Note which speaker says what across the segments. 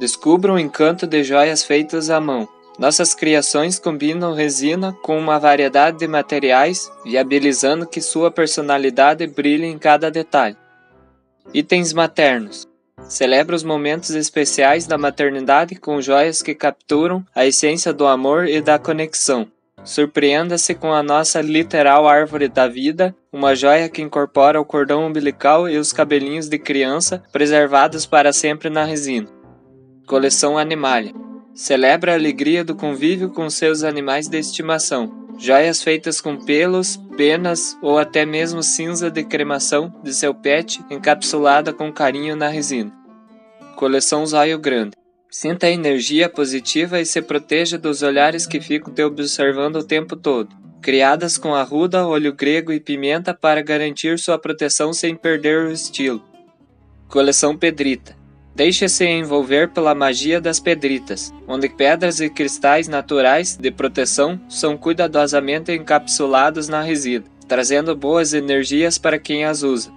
Speaker 1: Descubra o encanto de joias feitas à mão. Nossas criações combinam resina com uma variedade de materiais, viabilizando que sua personalidade brilhe em cada detalhe. Itens maternos. Celebra os momentos especiais da maternidade com joias que capturam a essência do amor e da conexão. Surpreenda-se com a nossa literal árvore da vida, uma joia que incorpora o cordão umbilical e os cabelinhos de criança preservados para sempre na resina. Coleção Animalia. Celebra a alegria do convívio com seus animais de estimação. Joias feitas com pelos, penas ou até mesmo cinza de cremação de seu pet encapsulada com carinho na resina. Coleção Zóio Grande. Sinta a energia positiva e se proteja dos olhares que ficam te observando o tempo todo. Criadas com arruda, olho grego e pimenta para garantir sua proteção sem perder o estilo. Coleção Pedrita. Deixe-se envolver pela magia das pedritas, onde pedras e cristais naturais de proteção são cuidadosamente encapsulados na resina, trazendo boas energias para quem as usa.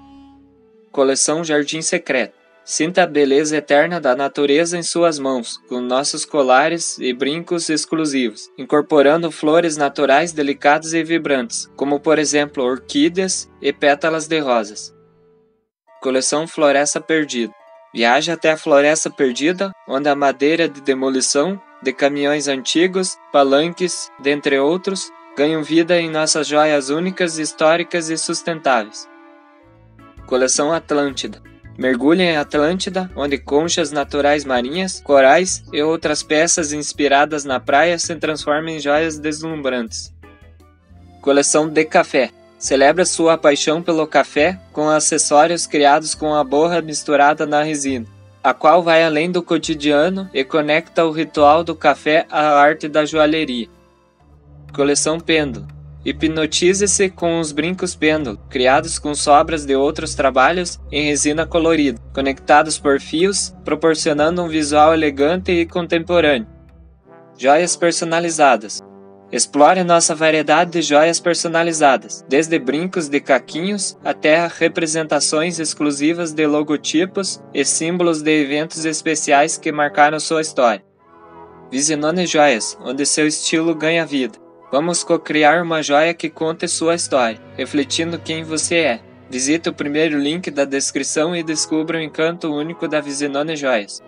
Speaker 1: Coleção Jardim Secreto. Sinta a beleza eterna da natureza em suas mãos, com nossos colares e brincos exclusivos, incorporando flores naturais delicadas e vibrantes, como por exemplo orquídeas e pétalas de rosas. Coleção Floresta Perdida. Viaje até a Floresta Perdida, onde a madeira de demolição de caminhões antigos, palanques, dentre outros, ganham vida em nossas joias únicas, históricas e sustentáveis. Coleção Atlântida. Mergulhe em Atlântida, onde conchas naturais marinhas, corais e outras peças inspiradas na praia se transformam em joias deslumbrantes. Coleção de Café celebra sua paixão pelo café com acessórios criados com a borra misturada na resina, a qual vai além do cotidiano e conecta o ritual do café à arte da joalheria. Coleção Pêndulo Hipnotize-se com os brincos pêndulo, criados com sobras de outros trabalhos em resina colorida, conectados por fios, proporcionando um visual elegante e contemporâneo. Joias personalizadas. Explore nossa variedade de joias personalizadas, desde brincos de caquinhos até representações exclusivas de logotipos e símbolos de eventos especiais que marcaram sua história. Visinone Joias, onde seu estilo ganha vida. Vamos co-criar uma joia que conte sua história, refletindo quem você é. Visite o primeiro link da descrição e descubra o encanto único da Visinone Joias.